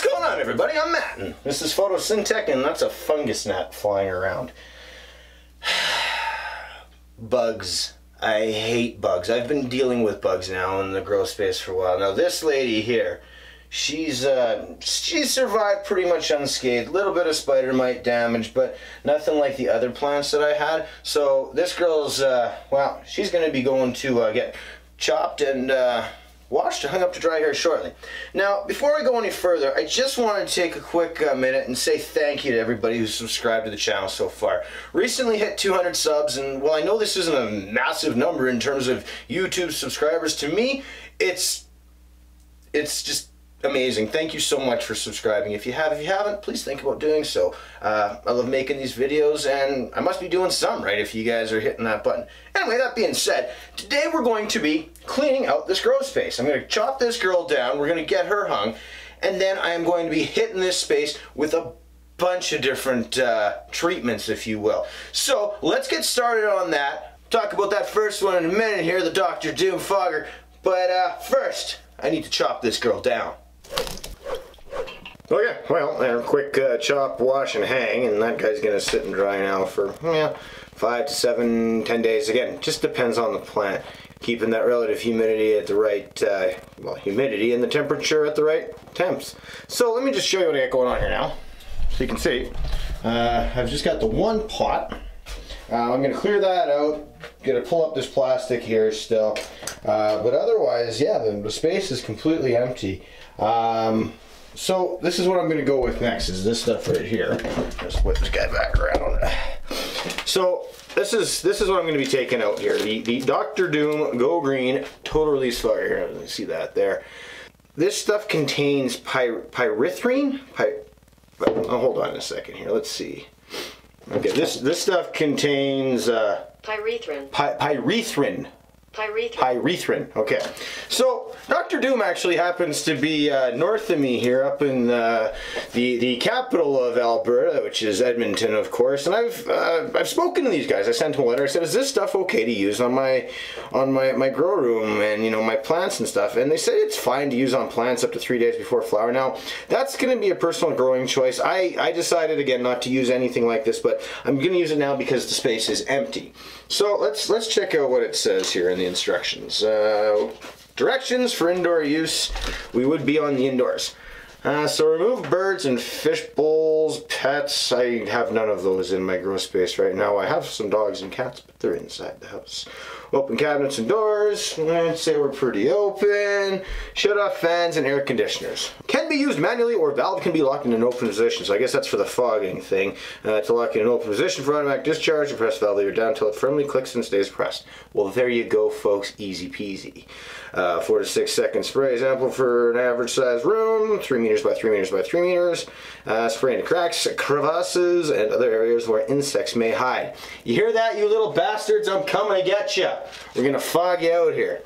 What's going on everybody? I'm Matt and this is Photosyntech and that's a fungus gnat flying around. bugs. I hate bugs. I've been dealing with bugs now in the grow space for a while. Now this lady here, she's uh, she's survived pretty much unscathed. Little bit of spider mite damage, but nothing like the other plants that I had. So this girl's uh, well, she's going to be going to uh, get chopped and uh, washed and hung up to dry here shortly. Now, before I go any further, I just want to take a quick uh, minute and say thank you to everybody who's subscribed to the channel so far. Recently hit 200 subs, and while I know this isn't a massive number in terms of YouTube subscribers, to me, it's it's just amazing. Thank you so much for subscribing. If you have, if you haven't, please think about doing so. Uh, I love making these videos, and I must be doing some right if you guys are hitting that button. Anyway, that being said, today we're going to be cleaning out this grow space. I'm going to chop this girl down. We're going to get her hung, and then I am going to be hitting this space with a bunch of different uh, treatments, if you will. So let's get started on that. Talk about that first one in a minute here, the Dr. Doom Fogger. But uh, first, I need to chop this girl down. Okay, well, quick uh, chop, wash, and hang, and that guy's gonna sit and dry now for, yeah, five to seven, ten days. Again, just depends on the plant. Keeping that relative humidity at the right, uh, well, humidity and the temperature at the right temps. So let me just show you what I got going on here now. So you can see, uh, I've just got the one pot. Uh, I'm gonna clear that out, gonna pull up this plastic here still. Uh, but otherwise, yeah, the, the space is completely empty. Um, so this is what I'm going to go with next is this stuff right here. Just put this guy back around. So this is this is what I'm going to be taking out here. The the Dr. Doom Go Green Total Release Fogger here. You see that there. This stuff contains py pyrethrin. Py oh, hold on a second here. Let's see. Okay, this this stuff contains uh, pyrethrin. Py pyrethrin. Pyrethrin. Pyrethrin. Okay. So Dr. Doom actually happens to be uh, north of me here, up in uh, the the capital of Alberta, which is Edmonton, of course. And I've uh, I've spoken to these guys. I sent them a letter. I said, "Is this stuff okay to use on my on my my grow room and you know my plants and stuff?" And they said it's fine to use on plants up to three days before flower. Now that's going to be a personal growing choice. I I decided again not to use anything like this, but I'm going to use it now because the space is empty. So let's let's check out what it says here the instructions. Uh, directions for indoor use. We would be on the indoors. Uh, so remove birds and fish bowls, pets. I have none of those in my grow space right now. I have some dogs and cats, but they're inside the house. Open cabinets and doors. I'd say we're pretty open. Shut off fans and air conditioners. Be used manually or valve can be locked in an open position. So I guess that's for the fogging thing. Uh, to lock in an open position for automatic discharge, you press valve lever down until it firmly clicks and stays pressed. Well, there you go, folks. Easy peasy. Uh, four to six second spray ample for an average size room. Three meters by three meters by three meters. Uh, spray into cracks, crevasses, and other areas where insects may hide. You hear that, you little bastards? I'm coming to get you. We're gonna fog you out here.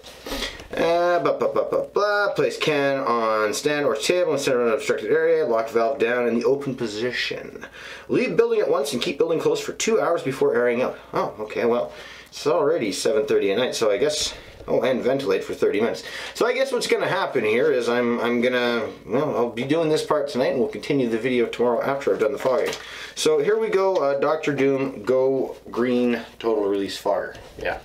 Uh, blah, blah, blah, blah, blah. Place can on stand or table in center of an obstructed area. Lock valve down in the open position. Leave building at once and keep building closed for two hours before airing out. Oh, okay, well, it's already 7.30 at night, so I guess Oh, and ventilate for 30 minutes. So I guess what's going to happen here is I'm, I'm going to, well, I'll be doing this part tonight and we'll continue the video tomorrow after I've done the fogging. So here we go, uh, Dr. Doom Go Green Total Release Fogger. Yeah.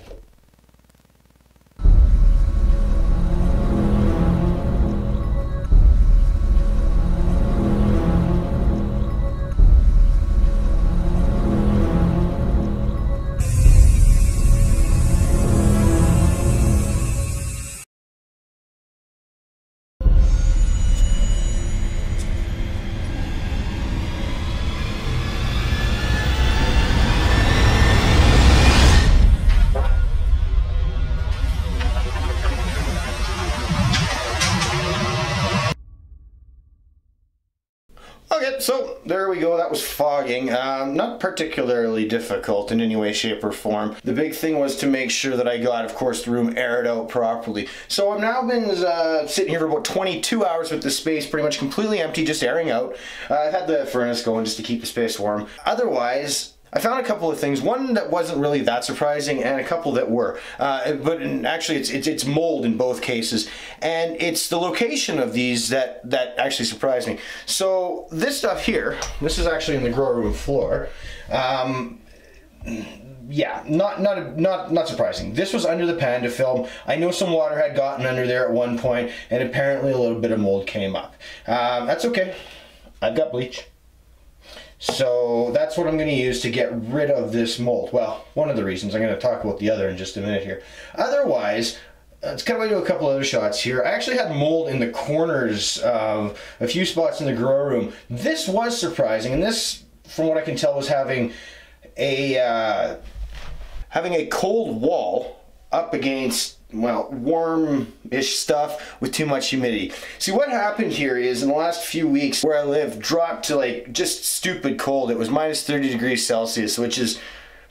There we go. That was fogging. Um, not particularly difficult in any way, shape, or form. The big thing was to make sure that I got, of course, the room aired out properly. So I've now been uh, sitting here for about 22 hours with the space pretty much completely empty, just airing out. Uh, I've had the furnace going just to keep the space warm. Otherwise, I found a couple of things. One that wasn't really that surprising, and a couple that were. Uh, but actually, it's, it's it's mold in both cases, and it's the location of these that that actually surprised me. So this stuff here, this is actually in the grow room floor. Um, yeah, not not not not surprising. This was under the panda film. I know some water had gotten under there at one point, and apparently a little bit of mold came up. Um, that's okay. I've got bleach. So that's what I'm going to use to get rid of this mold. Well, one of the reasons. I'm going to talk about the other in just a minute here. Otherwise, let's cut away to a couple other shots here. I actually had mold in the corners of a few spots in the grow room. This was surprising, and this, from what I can tell, was having a uh, having a cold wall up against well, warm-ish stuff with too much humidity. See, what happened here is in the last few weeks where I live dropped to like just stupid cold. It was minus 30 degrees Celsius, which is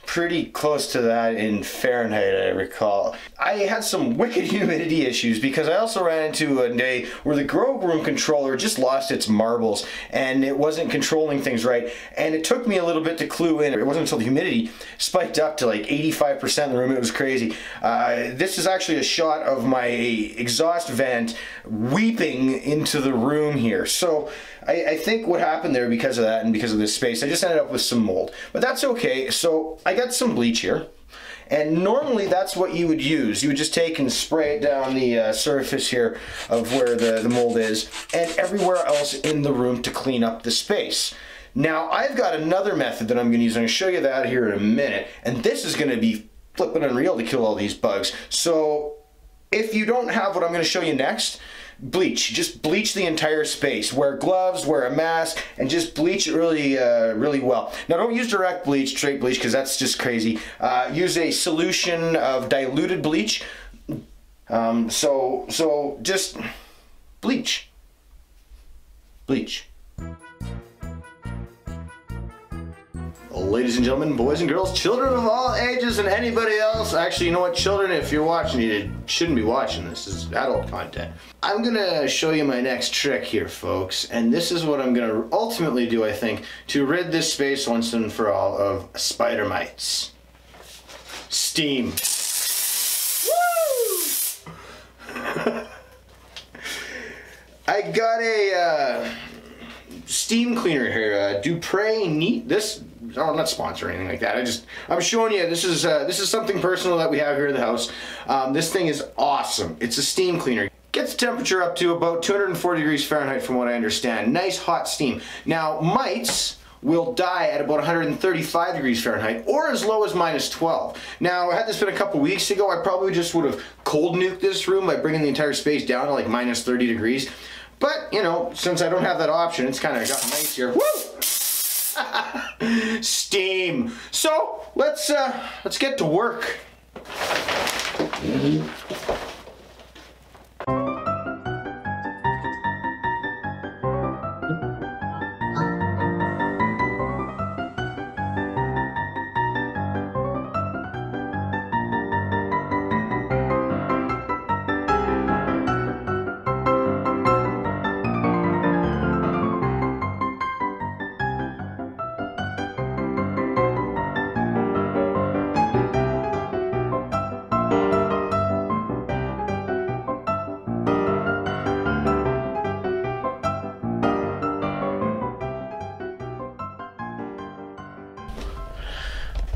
pretty close to that in Fahrenheit, I recall. I had some wicked humidity issues because I also ran into a day where the grow room controller just lost its marbles and it wasn't controlling things right. And it took me a little bit to clue in. It wasn't until the humidity spiked up to like 85% in the room. It was crazy. Uh, this is actually a shot of my exhaust vent weeping into the room here. So I, I, think what happened there because of that and because of this space, I just ended up with some mold. But that's okay. So I got some bleach here. And normally that's what you would use. You would just take and spray it down the uh, surface here of where the, the mold is and everywhere else in the room to clean up the space. Now I've got another method that I'm going to use. I'm going to show you that here in a minute. And this is going to be flipping unreal to kill all these bugs. So if you don't have what I'm going to show you next, bleach. Just bleach the entire space. Wear gloves, wear a mask, and just bleach it really, uh, really well. Now don't use direct bleach, straight bleach, because that's just crazy. Uh, use a solution of diluted bleach. Um, so, so just bleach. Bleach. Ladies and gentlemen, boys and girls, children of all ages, and anybody else. Actually, you know what, children, if you're watching, you shouldn't be watching this. This is adult content. I'm gonna show you my next trick here, folks, and this is what I'm gonna ultimately do, I think, to rid this space once and for all of spider mites. Steam. Woo! I got a uh, steam cleaner here, uh, Dupray Neat. This oh, I'm not sponsoring or anything like that. I just, I'm showing you, this is, uh, this is something personal that we have here in the house. Um, this thing is awesome. It's a steam cleaner. Gets the temperature up to about 240 degrees Fahrenheit from what I understand. Nice hot steam. Now, mites, will die at about 135 degrees Fahrenheit or as low as minus 12. Now, had this been a couple weeks ago, I probably just would have cold nuked this room by bringing the entire space down to like minus 30 degrees. But, you know, since I don't have that option, it's kind of got nice here. Woo! Steam. So let's uh, let's get to work. Mm -hmm.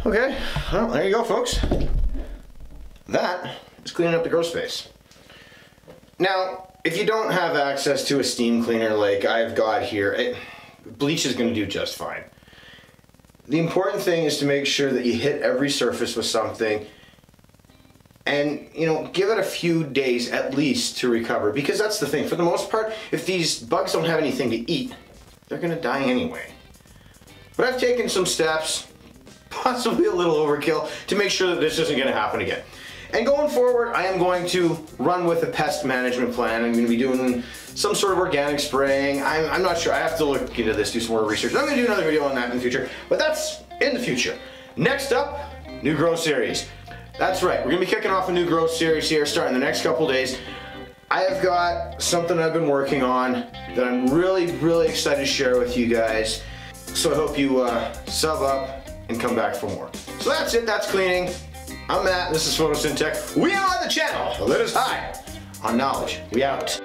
Okay, well, there you go, folks. That is cleaning up the grow space. Now, if you don't have access to a steam cleaner like I've got here, it, bleach is going to do just fine. The important thing is to make sure that you hit every surface with something and you know give it a few days at least to recover because that's the thing for the most part if these bugs don't have anything to eat they're gonna die anyway but I've taken some steps possibly a little overkill to make sure that this isn't going to happen again. And going forward, I am going to run with a pest management plan. I'm going to be doing some sort of organic spraying. I'm, I'm not sure. I have to look into this, do some more research. I'm going to do another video on that in the future, but that's in the future. Next up, new grow series. That's right. We're going to be kicking off a new growth series here starting the next couple days. I have got something I've been working on that I'm really, really excited to share with you guys. So I hope you uh, sub up, and come back for more. So that's it, that's cleaning. I'm Matt, this is PhotoSynTech. We are the channel that is high on knowledge. We out.